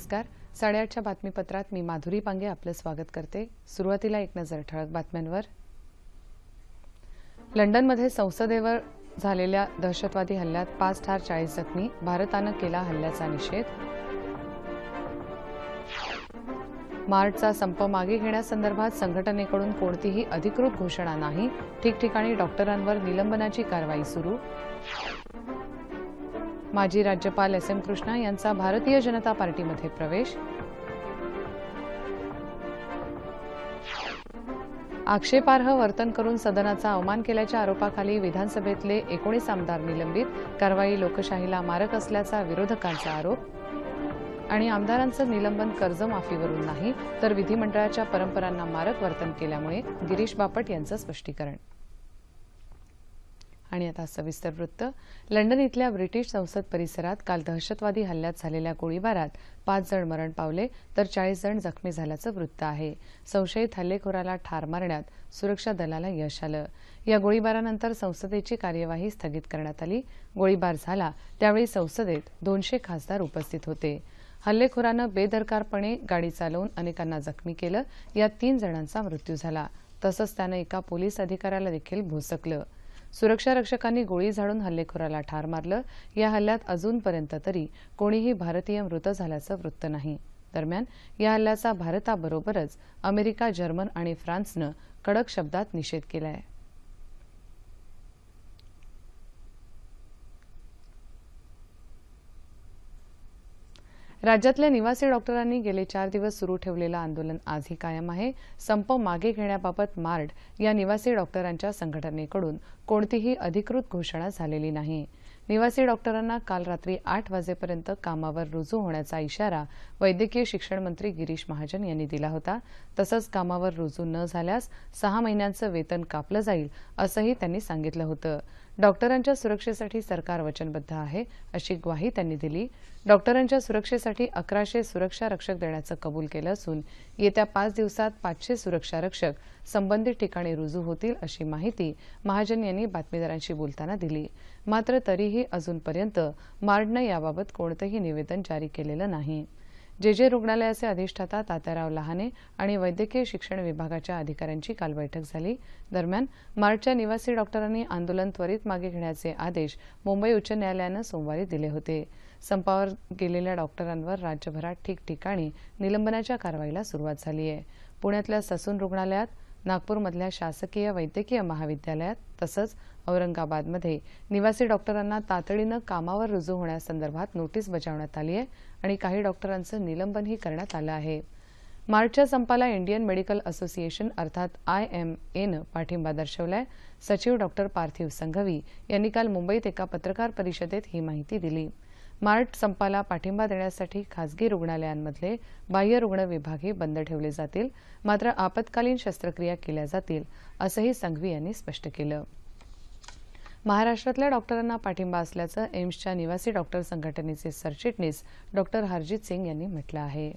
नमस्कार. साडेआठच्या बातमीपत्रात मी माधुरी पांगे आपलं स्वागत करते. सुरुवातीला एक नजर ठळक बातम्यांवर. लंडनमध्ये संसदेवर झालेल्या दहशतवादी हल्ल्यात पाच ठार चाळीस जखमी. भारतानं केला हल्ल्याचा निषेध. मार्चचा संप मागे घेण्यासंदर्भात संघटनेकडून कोणतीही अधिकृत घोषणा नाही. ठिकठिकाणी डॉक्टरांवर निलंबनाची कारवाई सुरू. माजी राज्यपाल एस एम कृष्णा यांचा भारतीय जनता पार्टीमध्ये प्रवेश. आक्षेपार्ह वर्तन करून सदनाचा अवमान केल्याच्या आरोपाखाली विधानसभेतले एकोणीस आमदार निलंबित कारवाई लोकशाहीला मारक असल्याचा विरोधकांचा आरोप. आणि आमदारांचं निलंबन कर्जमाफीवरून नाही तर विधिमंडळाच्या परंपरांना मारक वर्तन केल्यामुळे गिरीश बापट यांचं स्पष्टीकरण. आणि आता सविस्तर वृत्त. लंडन इथल्या ब्रिटिश संसद परिसरात काल दहशतवादी हल्ल्यात झालेल्या गोळीबारात पाच जण मरण पावले तर चाळीस जण जखमी झाल्याचं वृत्त आहे. संशयित हल्लेखोराला ठार मारण्यात सुरक्षा दलाला यश आलं. या गोळीबारानंतर संसदेची कार्यवाही स्थगित करण्यात आली. गोळीबार झाला त्यावेळी संसदेत दोनशे खासदार उपस्थित होते. हल्लेखोरानं बेदरकारपणे गाडी चालवून अनेकांना जखमी केलं. यात तीन जणांचा मृत्यू झाला. तसंच त्यानं एका पोलीस अधिकाऱ्याला देखील भोसकलं. सुरक्षा रक्षकांनी गोळी झाडून हल्लेखोराला ठार मारलं. या हल्ल्यात अजूनपर्यंत तरी कोणीही भारतीय मृत झाल्याचं वृत्त नाही. दरम्यान या हल्ल्याचा भारताबरोबरच अमेरिका जर्मन आणि फ्रान्सनं कडक शब्दात निषेध केला आहे राज्यातल्या निवासी डॉक्टरांनी गेले चार दिवस सुरू ठेवलेलं आंदोलन आजही कायम आहे. संप मागे घेण्याबाबत मार्ड या निवासी डॉक्टरांच्या संघटनेकडून कोणतीही अधिकृत घोषणा झालेली नाही. निवासी डॉक्टरांना काल रात्री आठ वाजेपर्यंत कामावर रुजू होण्याचा इशारा वैद्यकीय शिक्षण मंत्री गिरीश महाजन यांनी दिला होता. तसंच कामावर रुजू न झाल्यास सहा महिन्यांचं वेतन कापलं जाईल असंही त्यांनी सांगितलं होतं. डॉक्टरांच्या सुरक्षेसाठी सरकार वचनबद्ध आहे अशी ग्वाही त्यांनी दिली. डॉक्टरांच्या सुरक्षेसाठी अकराशे सुरक्षा रक्षक देण्याचं कबूल केलं असून येत्या पाच दिवसात पाचशे सुरक्षा रक्षक संबंधित ठिकाणी रुजू होतील अशी माहिती महाजन यांनी बातमीदारांशी बोलताना दिली. मात्र तरीही अजूनपर्यंत मार्डनं याबाबत कोणतंही निवेदन जारी केलेलं नाही. जे जे रुग्णालयाचे अधिष्ठाता तात्याराव लहाने आणि वैद्यकीय शिक्षण विभागाच्या अधिकाऱ्यांची काल बैठक झाली. दरम्यान मार्चच्या निवासी डॉक्टरांनी आंदोलन त्वरित मागे घेण्याचे आदेश मुंबई उच्च न्यायालयानं सोमवारी दिले होते. संपावर गेलेल्या डॉक्टरांवर राज्यभरात ठिकठिकाणी निलंबनाच्या कारवाईला सुरुवात झाली आहे. पुण्यातल्या ससून रुग्णालयात नागपूरमधल्या शासकीय वैद्यकीय महाविद्यालयात तसंच औरंगाबादमध्ये निवासी डॉक्टरांना तातडीनं कामावर रुजू होण्यासंदर्भात नोटीस बजावण्यात आली आहे. आणि काही डॉक्टरांचं निलंबनही करण्यात आलं आहे. मार्चच्या संपाला इंडियन मेडिकल असोसिएशन अर्थात आय एम एनं पाठिंबा दर्शवलाय. सचिव डॉक्टर पार्थिव संघवी यांनी काल मुंबईत एका पत्रकार परिषदेत ही माहिती दिली. मार्च संपाला पाठिंबा देण्यासाठी खासगी रुग्णालयांमधले बाह्य रुग्ण विभागही बंद ठेवले जातील मात्र आपत्कालीन शस्त्रक्रिया केल्या जातील असंही संघवी यांनी स्पष्ट केलं. महाराष्ट्रातल्या डॉक्टरांना पाठिंबा असल्याचं एम्सच्या निवासी डॉक्टर संघटनेचे सरचिटणीस डॉक्टर हरजित सिंग यांनी म्हटलं आहे.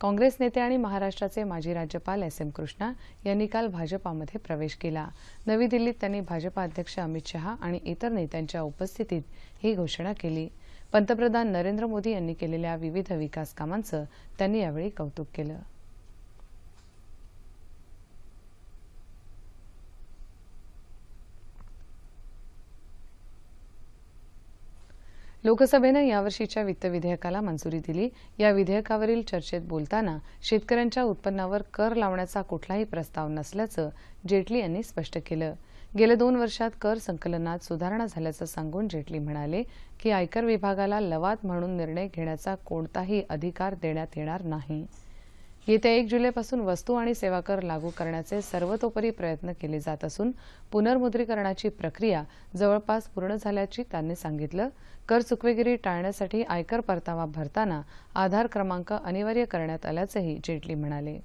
काँग्रेस नेते आणि महाराष्ट्राचे माजी राज्यपाल एस एम कृष्णा यांनी काल भाजपामध्ये प्रवेश केला. नवी दिल्लीत त्यांनी भाजपा अध्यक्ष अमित शहा आणि इतर नेत्यांच्या उपस्थितीत ही घोषणा केली. पंतप्रधान नरेंद्र मोदी यांनी केलेल्या विविध विकास कामांचं त्यांनी यावेळी कौतुक केलं. लोकसभेनं यावर्षीच्या वित्त विधेयकाला मंजुरी दिली. या विधेयकावरील चर्चेत बोलताना शेतकऱ्यांच्या उत्पन्नावर कर लावण्याचा कुठलाही प्रस्ताव नसल्याचं जेटली यांनी स्पष्ट केलं. गेल्या दोन वर्षात कर संकलनात सुधारणा झाल्याचं सांगून जेटली म्हणाले की आयकर विभागाला लवाद म्हणून निर्णय घेण्याचा कोणताही अधिकार देण्यात येणार नाही. येत्या एक जुलैपासून वस्तू आणि सेवा कर लागू करण्याचे सर्वतोपरी प्रयत्न केले जात असून पुनर्मुद्रीकरणाची प्रक्रिया जवळपास पूर्ण झाल्याची त्यांनी सांगितलं. कर चुकवेगिरी टाळण्यासाठी आयकर परतावा भरताना आधार क्रमांक अनिवार्य करण्यात आल्याचंही जेटली म्हणाले.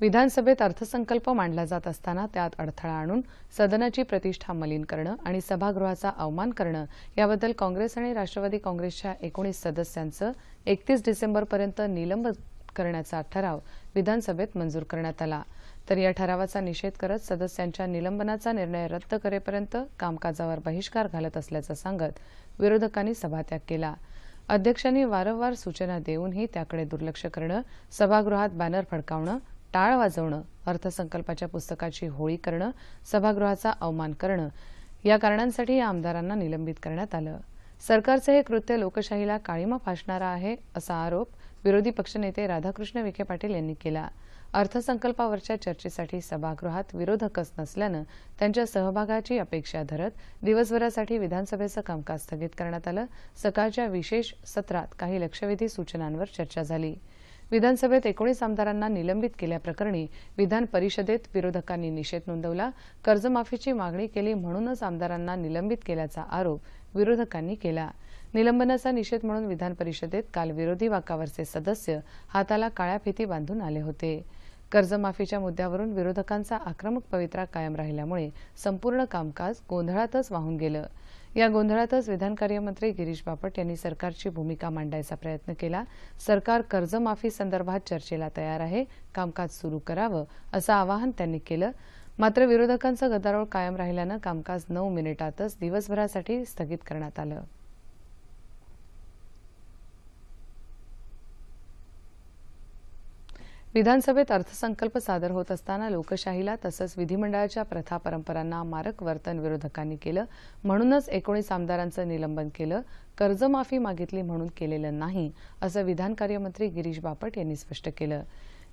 विधानसभेत अर्थसंकल्प मांडला जात असताना त्यात अडथळा आणून सदनाची प्रतिष्ठा मलिन करणं आणि सभागृहाचा अवमान करणं याबद्दल काँग्रेस आणि राष्ट्रवादी काँग्रेसच्या एकोणीस सदस्यांचं एकतीस डिसेंबरपर्यंत निलंब करण्याचा ठराव विधानसभेत मंजूर करण्यात आला. तर या ठरावाचा निषेध करत सदस्यांच्या निलंबनाचा निर्णय रद्द करेपर्यंत कामकाजावर बहिष्कार घालत असल्याचं सांगत विरोधकांनी सभात्याग केला. अध्यक्षांनी वारंवार सूचना देऊनही त्याकडे दुर्लक्ष करणं सभागृहात बॅनर फडकावणं टाळ वाजवणं अर्थसंकल्पाच्या पुस्तकाची होळी करणं सभागृहाचा अवमान करणं या कारणांसाठी या आमदारांना निलंबित करण्यात आलं. सरकारचं हे कृत्य लोकशाहीला काळीमा फासणारा आहे असा आरोप विरोधी पक्षनेते राधाकृष्ण विखे पाटील यांनी केला. अर्थसंकल्पावरच्या चर्चेसाठी सभागृहात विरोधकच नसल्यानं त्यांच्या सहभागाची अपेक्षा धरत दिवसभरासाठी विधानसभेचं कामकाज स्थगित करण्यात आलं. सकाळच्या विशेष सत्रात काही लक्षवेधी सूचनांवर चर्चा झाली. विधानसभेत एकोणीस आमदारांना निलंबित केल्याप्रकरणी विधान परिषदेत विरोधकांनी निषेध नोंदवला. कर्जमाफीची मागणी केली म्हणूनच आमदारांना निलंबित केल्याचा आरोप विरोधकांनी केला. निलंबनाचा निषेध म्हणून विधान परिषदेत काल विरोधी वाकावरचे सदस्य हाताला काळ्या फिती बांधून आले होते. कर्जमाफीच्या मुद्द्यावरून विरोधकांचा आक्रमक पवित्रा कायम राहिल्यामुळे संपूर्ण कामकाज गोंधळातच वाहून गेलं. या गोंधळातच विधानकार्य मंत्री गिरीश बापट यांनी सरकारची भूमिका मांडायचा प्रयत्न केला. सरकार कर्जमाफी संदर्भात चर्चेला तयार आहे. कामकाज सुरू करावं असं आवाहन त्यांनी केलं. मात्र विरोधकांचा गदारोळ कायम राहिल्यानं कामकाज नऊ मिनिटातच दिवसभरासाठी स्थगित करण्यात आलं. विधानसभेत अर्थसंकल्प सादर होत असताना लोकशाहीला तसंच विधिमंडळाच्या प्रथा परंपरांना मारक वर्तन विरोधकांनी केलं म्हणूनच एकोणीस आमदारांचं निलंबन केलं कर्जमाफी मागितली म्हणून केलेलं नाही असं विधान कार्यमंत्री गिरीश बापट यांनी स्पष्ट केलं.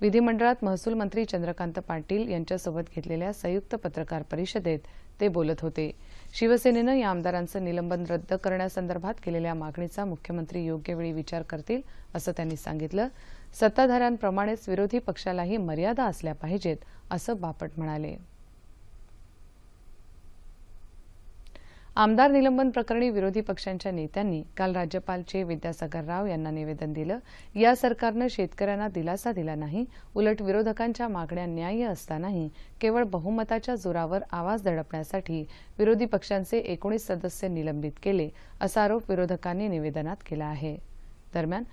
विधिमंडळात महसूल मंत्री चंद्रकांत पाटील यांच्यासोबत घेतलेल्या संयुक्त पत्रकार परिषदेत ते बोलत होते. शिवसेनेनं या आमदारांचं निलंबन रद्द करण्यासंदर्भात केलेल्या मागणीचा मुख्यमंत्री योग्य वेळी विचार करतील असं त्यांनी सांगितलं. सत्ताधाऱ्यांप्रमाणेच विरोधी पक्षालाही मर्यादा असल्या पाहिजेत असं बापट म्हणाले. आमदार निलंबन प्रकरणी विरोधी पक्षांच्या नेत्यांनी काल राज्यपाल चे विद्यासागर राव यांना निवेदन दिलं. या सरकारनं शेतकऱ्यांना दिलासा दिला नाही. उलट विरोधकांच्या मागण्या न्याय्य असतानाही केवळ बहुमताच्या जोरावर आवाज दडपण्यासाठी विरोधी पक्षांचे एकोणीस सदस्य निलंबित केले असा आरोप विरोधकांनी निवेदनात केला आहे. दरम्यान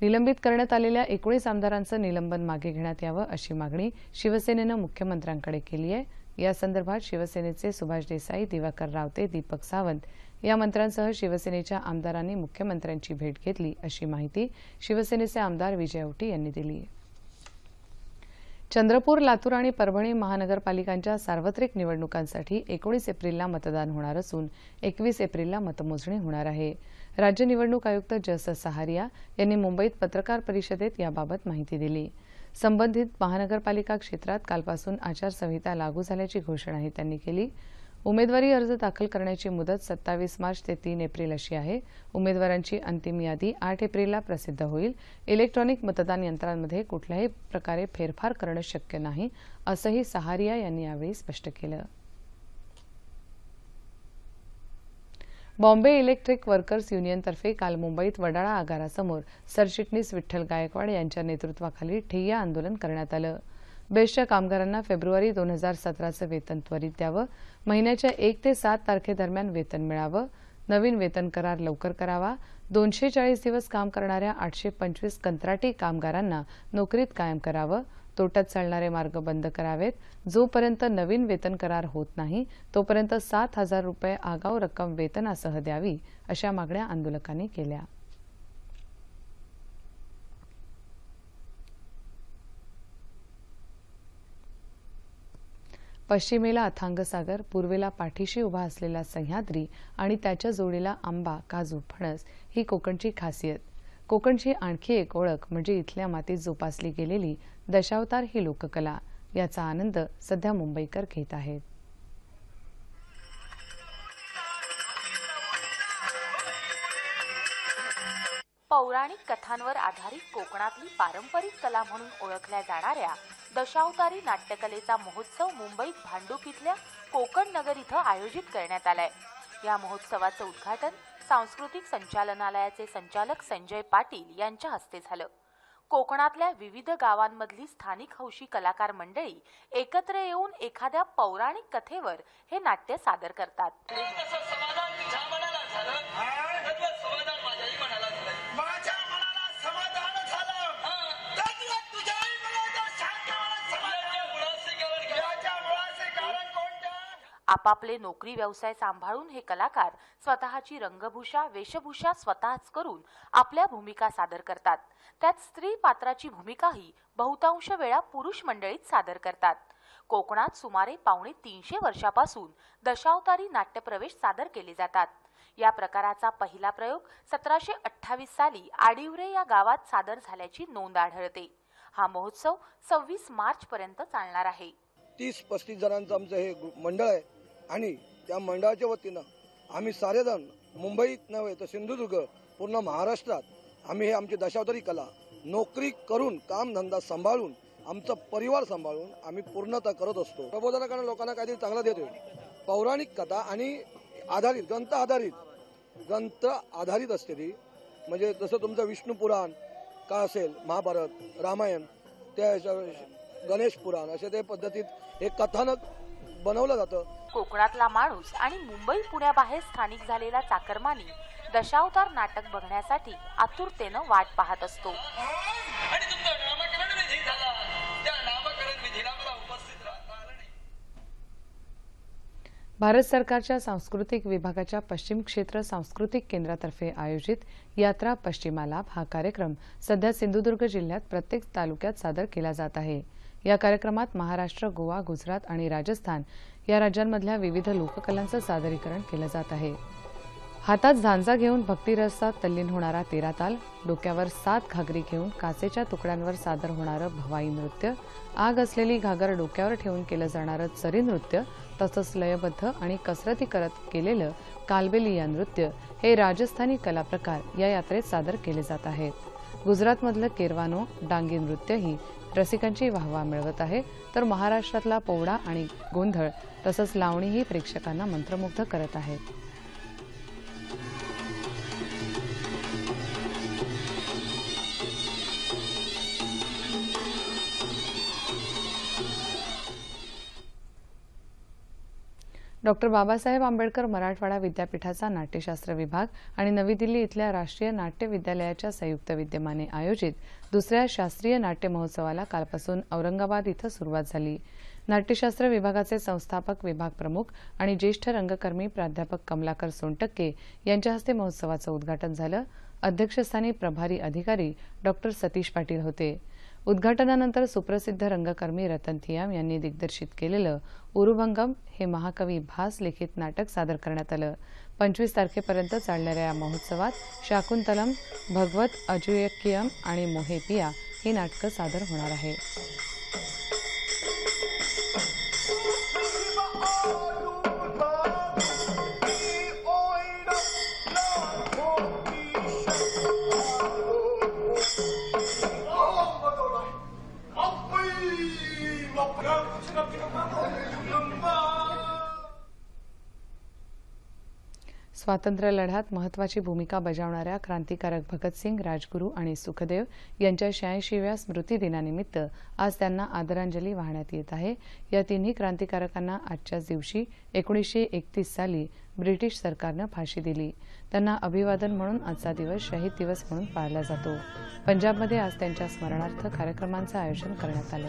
निलंबित करण्यात आलेल्या एकोणीस आमदारांचं निलंबन मागे घेण्यात यावं अशी मागणी शिवसेनेनं मुख्यमंत्र्यांकडे केली आहे. या संदर्भात शिवसेनेचे सुभाष देसाई दिवाकर रावते दीपक सावंत या मंत्र्यांसह शिवसेनेच्या आमदारांनी मुख्यमंत्र्यांची भेट घेतली अशी माहिती शिवसेनेचे आमदार विजय औटी यांनी दिली. चंद्रपूर लातूर आणि परभणी महानगरपालिकांच्या सार्वत्रिक निवडणुकांसाठी एकोणीस एप्रिलला मतदान होणार असून एकवीस एप्रिलला मतमोजणी होणार आहे. राज्य निवडणूक आयुक्त जस सहारिया यांनी मुंबईत पत्रकार परिषदेत याबाबत माहिती दिली. संबंधित महानगरपालिका क्षेत्रात कालपासून आचारसंहिता लागू झाल्याची घोषणाही त्यांनी केली. उमेदवारी अर्ज दाखल करण्याची मुदत सत्तावीस मार्च ते तीन एप्रिल अशी आहे. उमेदवारांची अंतिम यादी आठ एप्रिलला प्रसिद्ध होईल. इलेक्ट्रॉनिक मतदान यंत्रांमध्ये कुठल्याही प्रकारे फेरफार करणं शक्य नाही असंही सहारिया यांनी यावेळी स्पष्ट केलं. बॉम्बे इलेक्ट्रिक वर्कर्स युनियनतर्फे काल मुंबईत वडाळा आगारासमोर सरचिटणीस विठ्ठल गायकवाड यांच्या नेतृत्वाखाली ठिय्या आंदोलन करण्यात आलं. बेस्टच्या कामगारांना फेब्रुवारी दोन हजार सतराचं वेतन त्वरित द्यावं महिन्याच्या एक ते सात तारखेदरम्यान वेतन मिळावं नवीन वेतन करार लवकर करावा दोनशे चाळीस दिवस काम करणाऱ्या आठशे पंचवीस कंत्राटी कामगारांना नोकरीत कायम करावं तोट्यात चालणारे मार्ग बंद करावेत. जोपर्यंत नवीन वेतन करार होत नाही तोपर्यंत सात हजार रुपये आगाऊ रक्कम वेतनासह द्यावी अशा मागण्या आंदोलकांनी केल्या. पश्चिमेला अथांगसागर पूर्वेला पाठीशी उभा असलेला सह्याद्री आणि त्याच्या जोडीला आंबा काजू फणस ही कोकणची खासियत. कोकणची आणखी एक ओळख म्हणजे इथल्या मातीत जोपासली गेलेली दशावतार ही लोककला. याचा आनंद सध्या मुंबईकर घेत आहेत. पौराणिक कथांवर आधारित कोकणातली पारंपरिक कला म्हणून ओळखल्या जाणाऱ्या दशावतारी नाट्यकलेचा महोत्सव मुंबईत भांडूप इथल्या कोकण नगर इथं आयोजित करण्यात आलाय. या महोत्सवाचं उद्घाटन सांस्कृतिक संचालनालयाचे संचालक संजय पाटील यांच्या हस्ते झालं. कोकणातल्या विविध गावांमधली स्थानिक हौशी कलाकार मंडळी एकत्र येऊन एखाद्या पौराणिक कथेवर हे नाट्य सादर करतात. आपापले नोकरी व्यवसाय सांभाळून हे कलाकार स्वतःची रंगभूषा वेशभूषा स्वतःच करून आपल्या भूमिका सादर करतात. त्यात स्त्री पात्राची भूमिकाही बहुतांश वेळा पुरुष मंडळीत सादर करतात. कोकणात सुमारे पावणे तीनशे वर्षापासून दशावतारी नाट्यप्रवेश सादर केले जातात. या प्रकाराचा पहिला प्रयोग सतराशे अठ्ठावीस साली आडिवरे या गावात सादर झाल्याची नोंद आढळते. हा महोत्सव सव्वीस मार्च पर्यंत चालणार आहे. तीस पस्तीस जणांचं आमचं हे मंडळ आहे. आणि त्या मंडळाच्या वतीनं आम्ही सारेजण मुंबईत नव्हे तर सिंधुदुर्ग पूर्ण महाराष्ट्रात आम्ही हे आमची दशावतारी कला नोकरी करून कामधंदा सांभाळून आमचा परिवार सांभाळून आम्ही पूर्णतः करत असतो. प्रबोधनाकडे लोकांना काहीतरी चांगलं देतो पौराणिक कथा आणि आधारित ग्रंथ आधारित ग्रंथ आधारित असते ती. म्हणजे जसं तुमचं विष्णू पुराण का असेल महाभारत रामायण त्या गणेश पुराण असे ते पद्धतीत हे कथानक बनवलं जातं. कोकणातला माणूस आणि मुंबई पुण्याबाहेर स्थानिक झालेला चाकरमानी दशावतार नाटक बघण्यासाठी आतुरतेनं वाट पाहत असतो. आणि तुमचा नामकरण विधी झाला. त्या नामकरण विधीला मला उपस्थित राहता आलं नाही भारत सरकारच्या सांस्कृतिक विभागाच्या पश्चिम क्षेत्र सांस्कृतिक केंद्रातर्फे आयोजित यात्रा पश्चिमा लाभ हा कार्यक्रम सध्या सिंधुदुर्ग जिल्ह्यात प्रत्येक तालुक्यात सादर केला जात आहे. या कार्यक्रमात महाराष्ट्र गोवा गुजरात आणि राजस्थान या राज्यांमधल्या विविध लोककलांचं सादरीकरण केलं जात आहे. हातात झांजा घेऊन भक्तिरसात तल्लीन होणारा तेरा ताल डोक्यावर सात घागरी घेऊन काचेच्या तुकड्यांवर सादर होणारं भवाई नृत्य आग असलेली घागर डोक्यावर ठेवून केलं जाणारं चरी नृत्य तसंच लयबद्ध आणि कसरती करत केलेलं कालबेलिया नृत्य हे राजस्थानी कलाप्रकार या यात्रेत सादर केले जात आहेत. गुजरातमधलं केरवानो डांगी नृत्यही रसिकांची वाहवा मिळवत आहे. तर महाराष्ट्रातला पोवडा आणि गोंधळ तसंच लावणीही प्रेक्षकांना मंत्रमुग्ध करत आहेत डॉक्टर बाबासाहेब आंबेडकर मराठवाडा विद्यापीठाचा नाट्यशास्त्र विभाग आणि नवी दिल्ली इथल्या राष्ट्रीय नाट्य विद्यालयाच्या संयुक्त विद्यमाने आयोजित दुसऱ्या शास्त्रीय नाट्य महोत्सवाला कालपासून औरंगाबाद इथं सुरुवात झाली. नाट्यशास्त्र विभागाचे संस्थापक विभाग प्रमुख आणि ज्येष्ठ रंगकर्मी प्राध्यापक कमलाकर सोनटक्के यांच्या हस्ते महोत्सवाचं उद्घाटन झालं. अध्यक्षस्थानी प्रभारी अधिकारी डॉक्टर सतीश पाटील होते. उद्घाटनानंतर सुप्रसिद्ध रंगकर्मी रतन थियाम यांनी दिग्दर्शित केलेलं उरुभंगम हे महाकवी भास लिखित नाटक सादर करण्यात आलं. पंचवीस तारखेपर्यंत चालणाऱ्या या महोत्सवात शाकुंतलम भगवत अजुयक्यम आणि मोहेपिया ही नाटकं सादर होणार आहेत स्वातंत्र्य लढ्यात महत्वाची भूमिका बजावणाऱ्या क्रांतिकारक भगतसिंग राजगुरू आणि सुखदेव यांच्या शहाऐंशीव्या स्मृती दिनानिमित्त आज त्यांना आदरांजली वाहण्यात येत आहे. या तिन्ही क्रांतिकारकांना आजच्याच दिवशी एकोणीसशे एकतीस साली ब्रिटिश सरकारनं फाशी दिली. त्यांना अभिवादन म्हणून आजचा दिवस शहीद दिवस म्हणून पाळला जातो. पंजाबमध्ये आज त्यांच्या स्मरणार्थ कार्यक्रमांचं आयोजन करण्यात आलं.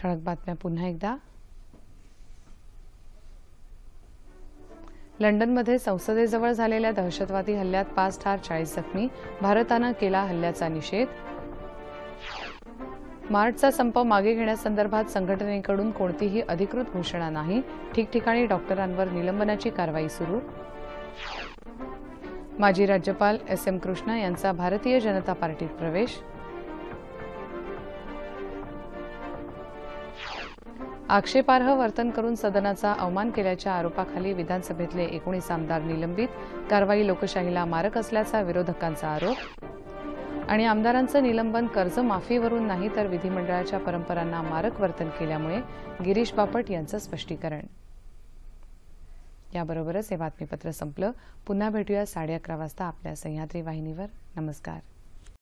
ठळक बातम्या पुन्हा एकदा. लंडनमध्ये संसदेजवळ झालेल्या दहशतवादी हल्ल्यात पाच ठार चाळीस जखमी. भारतानं केला हल्ल्याचा निषेध. मार्चचा संप मागे घेण्यासंदर्भात संघटनेकडून कोणतीही अधिकृत घोषणा नाही. ठिकठिकाणी डॉक्टरांवर निलंबनाची कारवाई सुरू. माजी राज्यपाल एस एम कृष्णा यांचा भारतीय जनता पार्टीत प्रवेश. आक्षेपार्ह वर्तन करून सदनाचा अवमान केल्याच्या आरोपाखाली विधानसभेतले एकोणीस आमदार निलंबित. कारवाई लोकशाहीला मारक असल्याचा विरोधकांचा आरोप. आणि आमदारांचं निलंबन कर्जमाफीवरून नाही तर विधिमंडळाच्या परंपरांना मारक वर्तन केल्यामुळे गिरीश बापट यांचं स्पष्टीकरण. याबरोबरच हे बातमीपत्र संपलं. पुन्हा भेटूया साडे अकरा वाजता आपल्या सह्याद्री वाहिनीवर. नमस्कार.